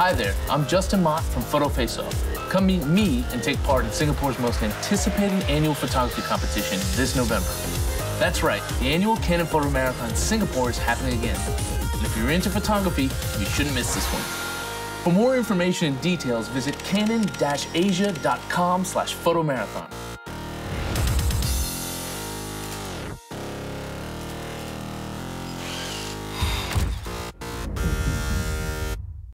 Hi there, I'm Justin Mott from Photo Face Off. Come meet me and take part in Singapore's most anticipated annual photography competition this November. That's right, the annual Canon Photo Marathon Singapore is happening again. And if you're into photography, you shouldn't miss this one. For more information and details, visit canon-asia.com slash photomarathon.